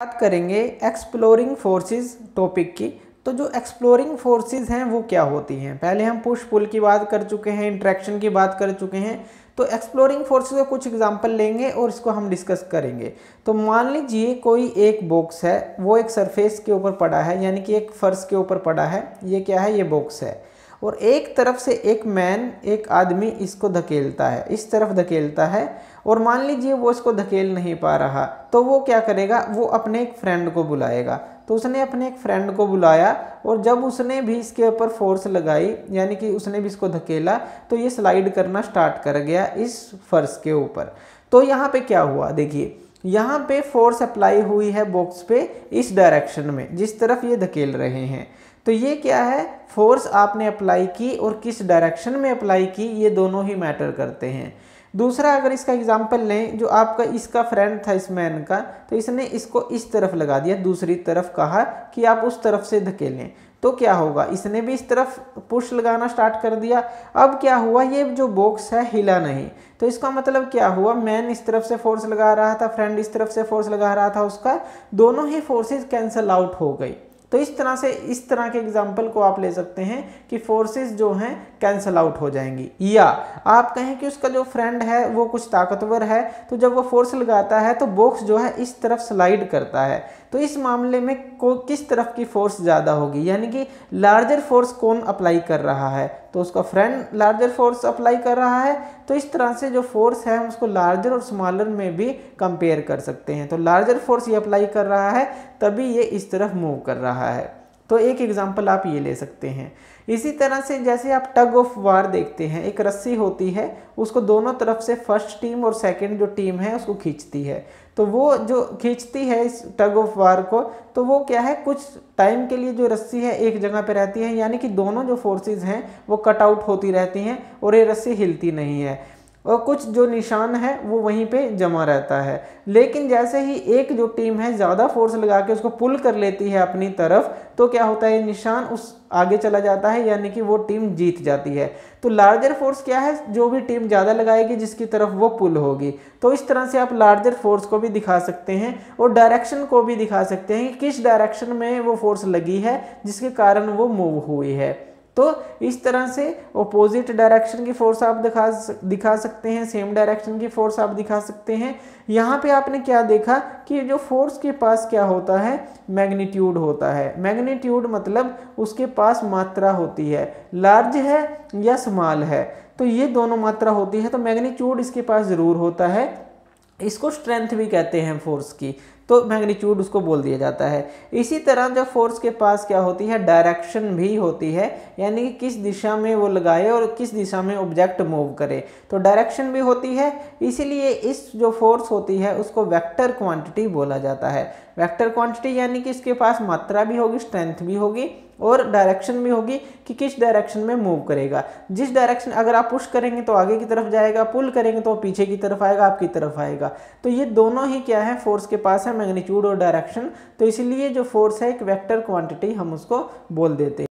बात करेंगे exploring forces topic की। तो जो एक्सप्लोरिंग फोर्सेस हैं, वो क्या होती हैं? पहले हम पुश पुल की बात कर चुके हैं इंट्रैक्शन की बात कर चुके हैं। तो एक्सप्लोरिंग फोर्सेस का कुछ एग्जांपल लेंगे और इसको हम डिस्कस करेंगे। तो मान लीजिए कोई एक बॉक्स है, वो एक सरफेस के ऊपर पड़ा है, यानी कि एक फर्श के ऊपर पड़ा है। ये क्या है? ये बॉक्स है। और एक तरफ़ से एक मैन एक आदमी इसको धकेलता है, इस तरफ़ धकेलता है और मान लीजिए वो इसको धकेल नहीं पा रहा तो वो क्या करेगा? वो अपने एक फ्रेंड को बुलाएगा। तो उसने अपने एक फ्रेंड को बुलाया और जब उसने भी इसके ऊपर फोर्स लगाई, यानी कि उसने भी इसको धकेला तो ये स्लाइड करना स्टार्ट कर गया इस फर्श के ऊपर। तो यहाँ पे क्या हुआ? देखिए यहाँ पे फोर्स अप्लाई हुई है बॉक्स पे इस डायरेक्शन में, जिस तरफ़ ये धकेल रहे हैं। तो ये क्या है? फोर्स आपने अप्लाई की और किस डायरेक्शन में अप्लाई की, ये दोनों ही मैटर करते हैं। दूसरा अगर इसका एग्ज़ाम्पल लें, जो आपका इसका फ्रेंड था इस मैन का तो इसने इसको इस तरफ़ लगा दिया, दूसरी तरफ़ कहा कि आप उस तरफ़ से धकेलें। तो क्या होगा? इसने भी इस तरफ़ पुश लगाना स्टार्ट कर दिया। अब क्या हुआ? ये जो बॉक्स है, हिला नहीं। तो इसका मतलब क्या हुआ? मैन इस तरफ़ से फोर्स लगा रहा था फ्रेंड इस तरफ़ से फोर्स लगा रहा था उसका, दोनों ही फोर्सेज कैंसल आउट हो गई। तो इस तरह से, इस तरह के एग्ज़ाम्पल को आप ले सकते हैं कि फोर्सेस जो हैं कैंसल आउट हो जाएँगी। या आप कहें कि उसका जो फ्रेंड है, वो कुछ ताकतवर है तो जब वो फोर्स लगाता है तो बॉक्स जो है इस तरफ़ स्लाइड करता है। तो इस मामले में को, किस तरफ़ की फोर्स ज़्यादा होगी? यानी कि लार्जर फोर्स कौन अप्लाई कर रहा है? तो उसका फ्रेंड लार्जर फोर्स अप्लाई कर रहा है। तो इस तरह से जो फोर्स है, हम उसको लार्जर और स्मॉलर में भी कंपेयर कर सकते हैं। तो लार्जर फोर्स ये अप्लाई कर रहा है, तभी ये इस तरफ़ मूव कर रहा है। तो एक एग्ज़ाम्पल आप ये ले सकते हैं। इसी तरह से जैसे आप टग ऑफ़ वार देखते हैं, एक रस्सी होती है, उसको दोनों तरफ़ से फ़र्स्ट टीम और सेकंड जो टीम है, उसको खींचती है। तो वो जो खींचती है इस टग ऑफ़ वार को तो वो क्या है, कुछ टाइम के लिए जो रस्सी है एक जगह पे रहती है, यानी कि दोनों जो फोर्सेस हैं वो कट आउट होती रहती हैं और ये रस्सी हिलती नहीं है। और कुछ जो निशान है, वो वहीं पे जमा रहता है। लेकिन जैसे ही एक जो टीम है, ज़्यादा फोर्स लगा के उसको पुल कर लेती है अपनी तरफ़ तो क्या होता है निशान उस आगे चला जाता है, यानी कि वो टीम जीत जाती है। तो लार्जर फोर्स क्या है, जो भी टीम ज़्यादा लगाएगी, जिसकी तरफ़ वो पुल होगी। तो इस तरह से आप लार्जर फोर्स को भी दिखा सकते हैं, और डायरेक्शन को भी दिखा सकते हैं कि किस डायरेक्शन में वो फोर्स लगी है, जिसके कारण वो मूव हुई है। तो इस तरह से ओपोजिट डायरेक्शन की फोर्स आप दिखा दिखा सकते हैं सेम डायरेक्शन की फोर्स आप दिखा सकते हैं। यहाँ पे आपने क्या देखा कि जो फोर्स के पास क्या होता है? मैग्नीट्यूड होता है। मैग्नीट्यूड मतलब उसके पास मात्रा होती है। लार्ज है या स्मॉल है? तो ये दोनों मात्रा होती है तो मैग्नीट्यूड इसके पास ज़रूर होता है। इसको स्ट्रेंथ भी कहते हैं फोर्स की। तो मैग्नीट्यूड उसको बोल दिया जाता है। इसी तरह जब फोर्स के पास क्या होती है? डायरेक्शन भी होती है, यानी कि किस दिशा में वो लगाए और किस दिशा में ऑब्जेक्ट मूव करे। तो डायरेक्शन भी होती है, इसीलिए इस जो फोर्स होती है, उसको वेक्टर क्वांटिटी बोला जाता है। वेक्टर क्वांटिटी यानी कि इसके पास मात्रा भी होगी, स्ट्रेंथ भी होगी और डायरेक्शन भी होगी कि किस डायरेक्शन में मूव करेगा। जिस डायरेक्शन अगर आप पुश करेंगे तो आगे की तरफ़ जाएगा, पुल करेंगे तो पीछे की तरफ़ आएगा, आपकी तरफ़ आएगा। तो ये दोनों ही क्या है? फोर्स के पास है मैग्नीट्यूड और डायरेक्शन तो इसलिए जो फोर्स है, एक वेक्टर क्वांटिटी हम उसको बोल देते हैं।